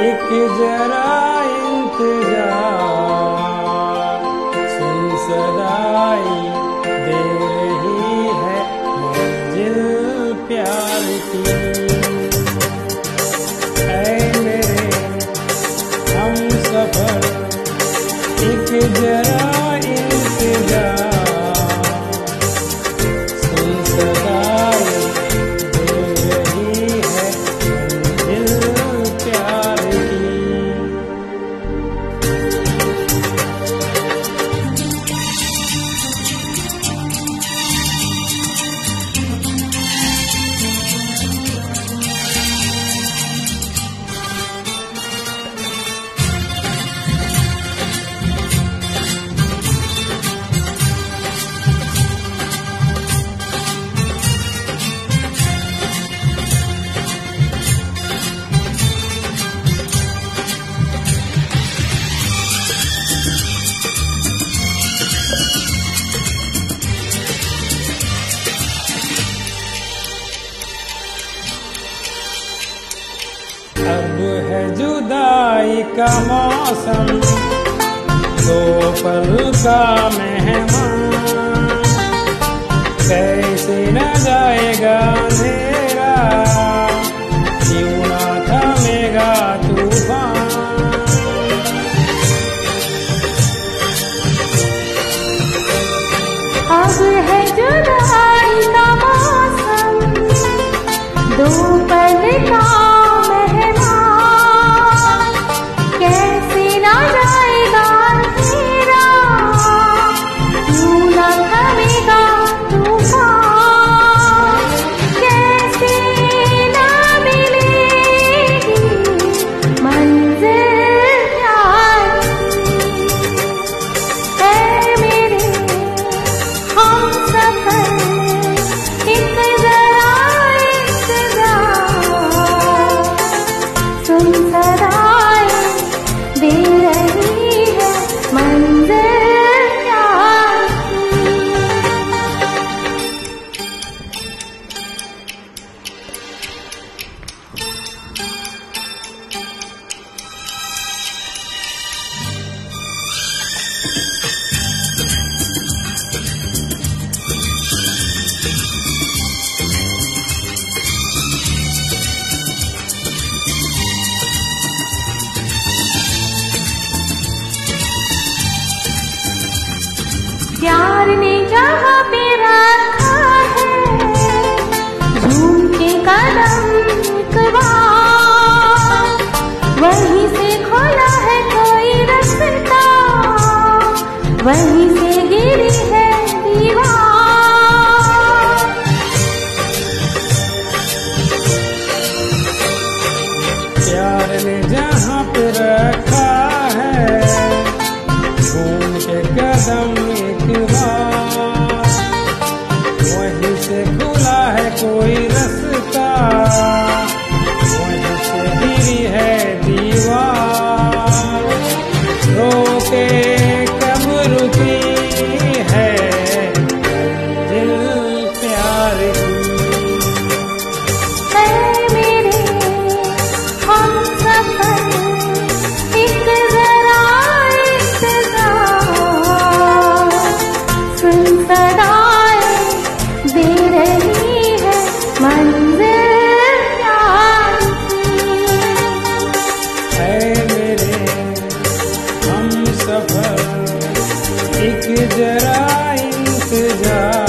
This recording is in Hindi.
एक जरा इंतज़ार। सुन सदाई दे रही है मंजिल प्यार की। जुदाई का मौसम दो पल का मेहमान। कैसे न जाएगा अंधेरा, क्यों ना थमेगा है जुदाई का मौसम दो पल का प्यार ने जहाँ वहीं से गिरी है दीवार प्यार ने जहाँ पे रखा है घूम के कदम एक बार। वहीं से खुला है कोई Yeah.